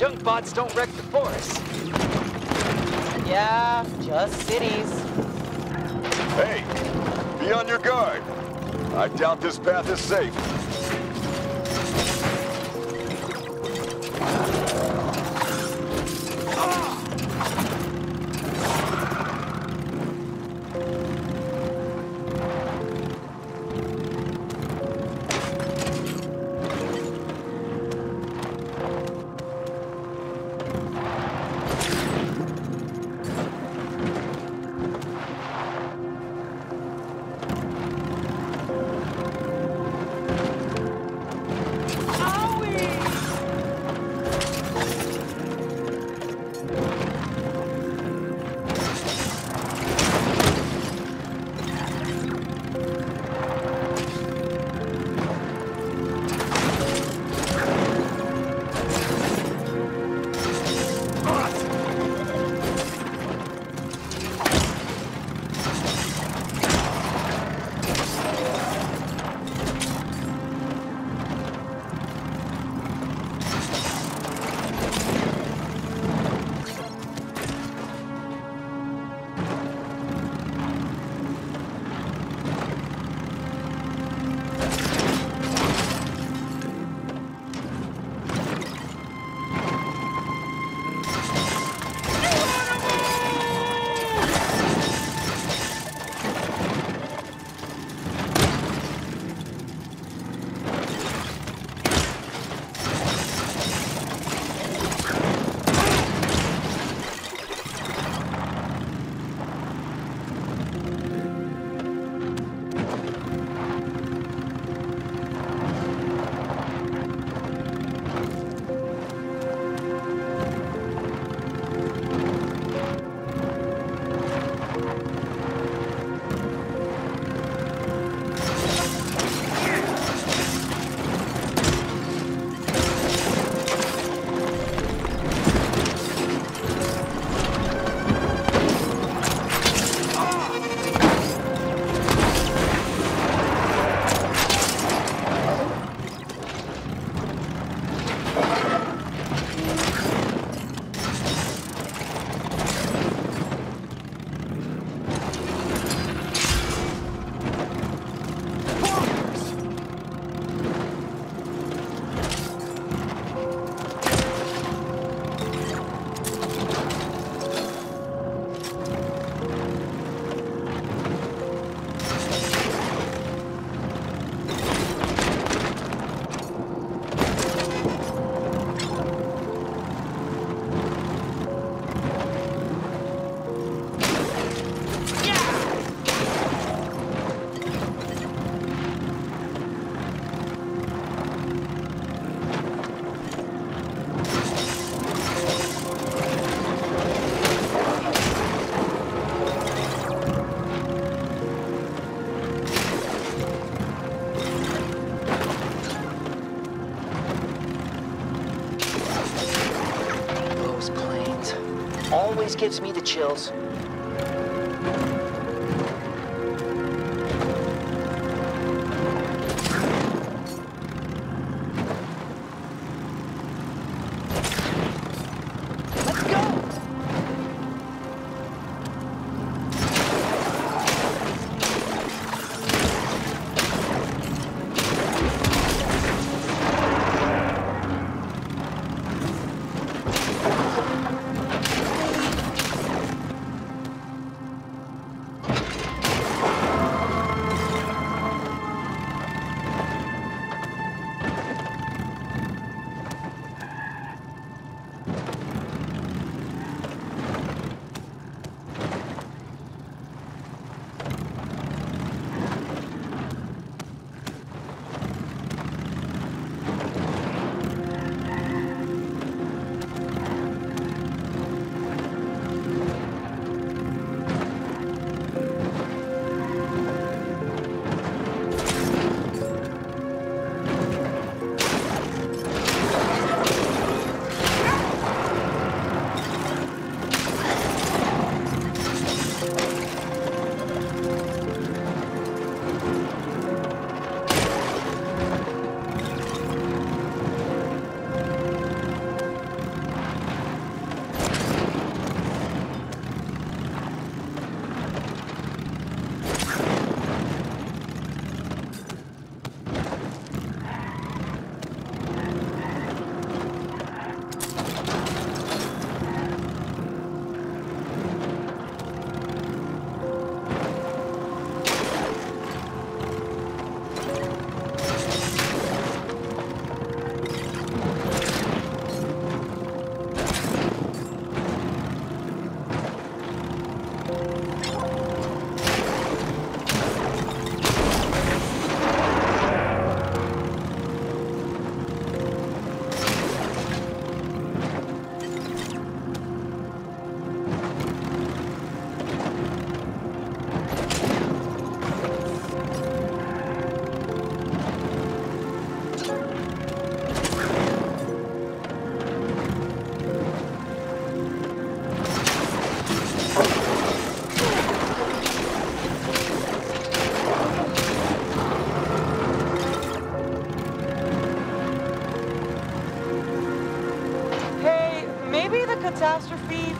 junk bots don't wreck the forest. Yeah, just cities. Hey, be on your guard. I doubt this path is safe. Always gives me the chills.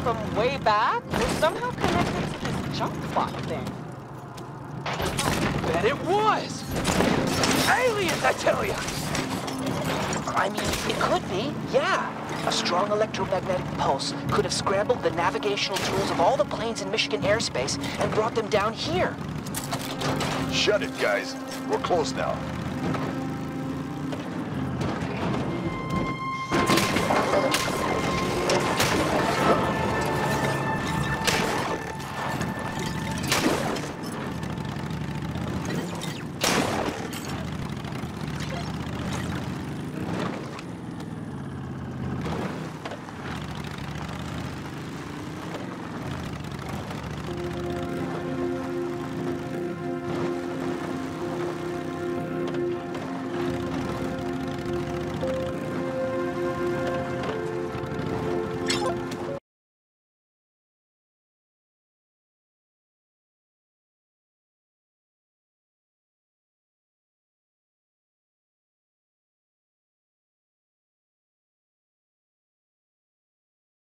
From way back was somehow connected to this junk bot thing. Bet it was! Aliens, I tell ya! I mean, it could be, yeah. A strong electromagnetic pulse could have scrambled the navigational tools of all the planes in Michigan airspace and brought them down here. Shut it, guys. We're close now.